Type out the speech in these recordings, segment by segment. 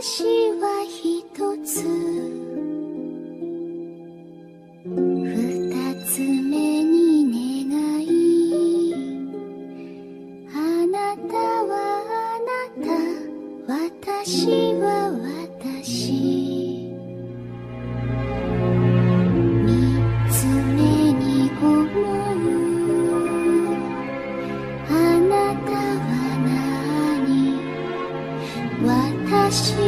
私はひとつ。二つ目に願い。あなたはあなた私は私。私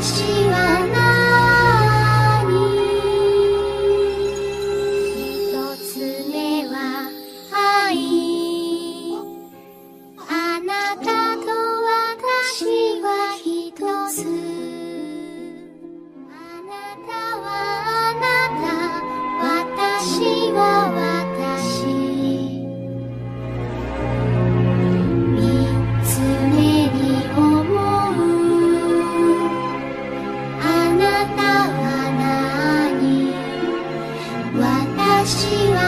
一つ目は愛。Christ.